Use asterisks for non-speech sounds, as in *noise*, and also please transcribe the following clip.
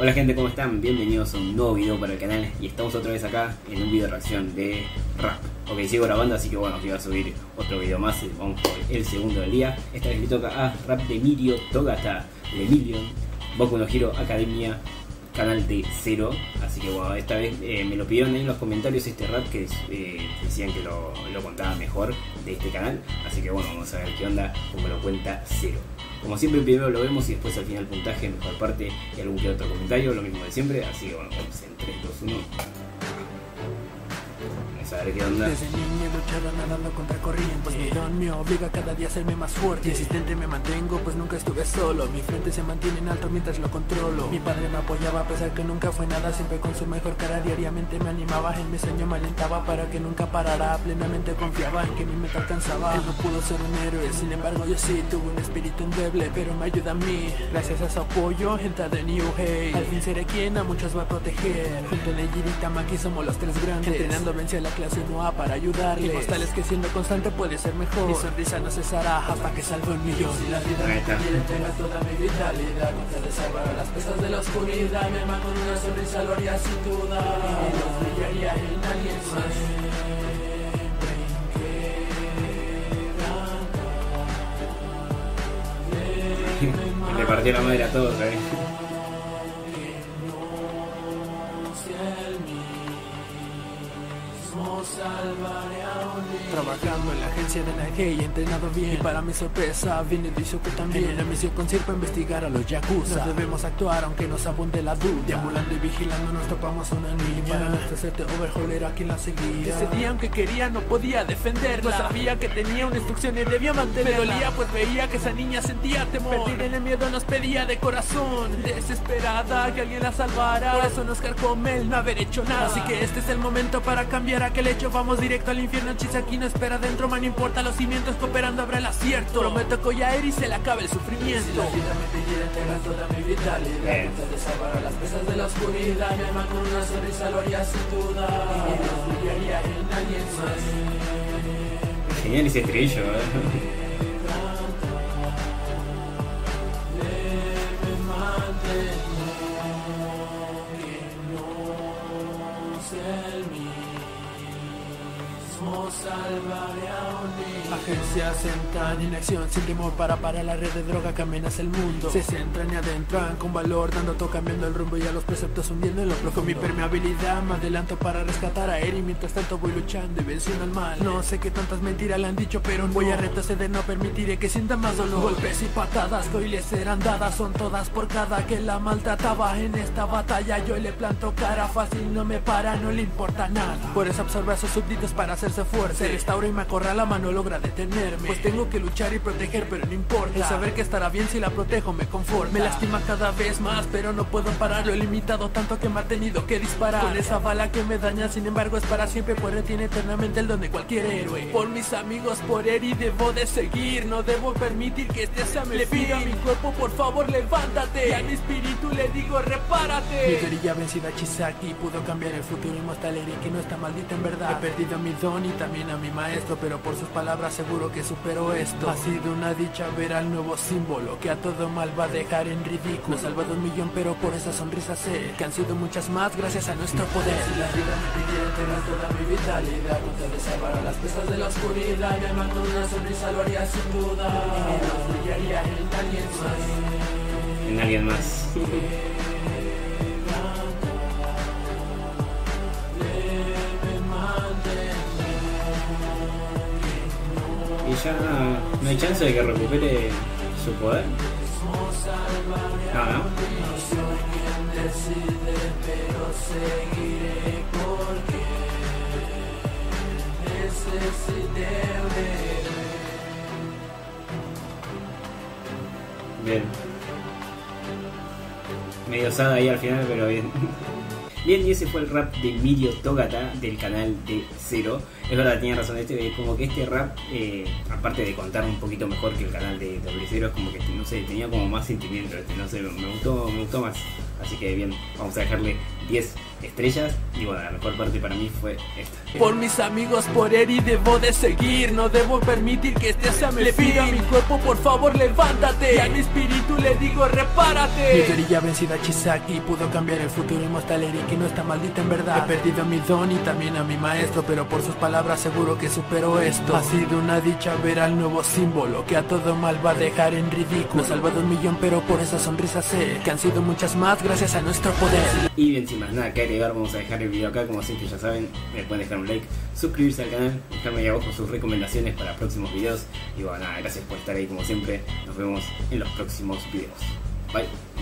Hola gente, ¿cómo están? Bienvenidos a un nuevo video para el canal y estamos otra vez acá en un video de reacción de rap. Ok, sigo grabando, así que bueno, aquí voy a subir otro video más, vamos por el segundo del día. Esta vez le toca a rap de Mirio Togata de Million, Boku no Hero Academia, canal de cero. Así que bueno, esta vez eh, me lo pidieron en los comentarios este rap que eh, decían que lo, lo contaba mejor de este canal. Así que bueno, vamos a ver qué onda, como lo cuenta cero. Como siempre primero lo vemos y después al final puntaje, mejor parte y algún que otro comentario, lo mismo de siempre, así que bueno, vamos en 3, 2, 1 a ver qué onda. Desde niño he luchado nadando contra corriente Pues mi don me obliga cada día a serme más fuerte. Insistente me mantengo pues nunca estuve solo. Mi frente se mantiene en alto mientras lo controlo. Mi padre me apoyaba a pesar que nunca fue nada. Siempre con su mejor cara diariamente me animaba. En mi sueño me alentaba para que nunca parara. Plenamente confiaba en que mi meta alcanzaba. Él no pudo ser un héroe, sin embargo yo sí Tuve un espíritu endeble pero me ayuda a mí. Gracias a su apoyo entra de New Hey Al fin seré quien a muchos va a proteger. Junto a Nejiri y Tamaki somos los tres grandes. Entrenando vence a la clase Noah para ayudarles Y postales que siendo constante puede ser mejor. Mi sonrisa no cesará hasta que salve un millón. Si la vida me entregar toda mi vitalidad. De salvar a las pesas de la oscuridad. Mi alma con una sonrisa lo haría sin duda. Y luz brillaría en alguien más. *laughs* Le partió la madre a todos, ¿eh? Trabajando en la agencia de Nike y entrenado bien. Y para mi sorpresa viene que también. En la misión con a investigar a los Yakuza. Nos debemos actuar aunque nos abunde la duda. Deambulando y vigilando nos topamos una niña. Y para nuestro sete overhaul era quien la seguía Ese día aunque quería no podía defenderla. Pues sabía que tenía una instrucción y debía mantenerla. Me dolía pues veía que esa niña sentía temor. Perder en el miedo nos pedía de corazón. Desesperada que alguien la salvara. Por eso nos carcome el no haber hecho nada. Así que este es el momento para cambiar aquel hecho Vamos directo al infierno, Chisaki no espera dentro Man, no importa los cimientos, cooperando habrá el acierto. Prometo que hoy a Eri se le acabe el sufrimiento. Si la vida me pidiera entregar toda mi vitalidad Antes de salvar a las pesas de la oscuridad Mi alma con una sonrisa lo haría sin duda. Y brillaría en alguien más. Genial ese trillo, ¿eh? Agencias entran en acción sin temor para parar la red de droga que amenaza el mundo. Se centran y adentran con valor, dando todo cambiando el rumbo y a los preceptos hundiendo en lo mi permeabilidad me adelanto para rescatar a Eri mientras tanto voy luchando y venciendo al mal. No sé qué tantas mentiras le han dicho, pero voy a retroceder, no permitiré que sienta más dolor. Golpes y patadas que hoy le serán dadas son todas por cada que la maltrataba en esta batalla. Yo le planto cara fácil, no me para, no le importa nada. Por eso absorbe a sus súbditos para hacerse fuerte. Se restaura y me acorrala, mano logra detenerme. Pues tengo que luchar y proteger, pero no importa. El saber que estará bien si la protejo me conforta. Me lastima cada vez más, pero no puedo parar. Lo he limitado tanto que me ha tenido que disparar. Con esa bala que me daña, sin embargo es para siempre. Pues retiene eternamente el don de cualquier héroe. Por mis amigos, por Eri debo de seguir. No debo permitir que este sea mi Le pido a mi cuerpo, por favor, levántate. Y a mi espíritu le digo, repárate. Mi guerrilla vencida Chisaki Pudo cambiar el futuro y mostrar Eri que no está maldita en verdad. He perdido mi don y también a mi maestro, pero por sus palabras seguro que supero esto. Ha sido una dicha ver al nuevo símbolo que a todo mal va a dejar en ridículo. ha salvado un millón, pero por esa sonrisa sé que han sido muchas más gracias a nuestro poder. Si la vida me pidiera entregar toda mi vitalidad, con de salvar a las pesas de la oscuridad, alma con una sonrisa lo haría sin duda. Brillaría en alguien más. En alguien más. Ya no hay chance de que recupere su poder. No, no. Bien. Medio osada ahí al final, pero bien. Bien, y ese fue el rap de Mirio Togata del canal de Cero. Es verdad, tenía razón, este, como que este rap, eh, aparte de contar un poquito mejor que el canal de Doble Cero, es como que, no sé, tenía como más sentimiento, este, no sé, me gustó, me gustó más. Así que bien, vamos a dejarle 10 estrellas. Y bueno, la mejor parte para mí fue esta. Por mis amigos, por Eri debo de seguir No debo permitir que estés a mi Le pido a mi cuerpo, por favor, levántate Y a mi espíritu le digo, repárate. Mi teoría vencida Chisaki Pudo cambiar el futuro y que no está maldita en verdad. He perdido mi don y también a mi maestro Pero por sus palabras seguro que supero esto. Ha sido una dicha ver al nuevo símbolo Que a todo mal va a dejar en ridículo. No he salvado un millón, pero por esa sonrisa sé Que han sido muchas más gracias a nuestro poder. Y bien, sin más nada que agregar, vamos a dejar el video acá. Como siempre ya saben, me pueden dejar un like Suscribirse al canal, dejarme ahí abajo sus recomendaciones para próximos videos. Y bueno, nada, gracias por estar ahí como siempre. Nos vemos en los próximos videos Bye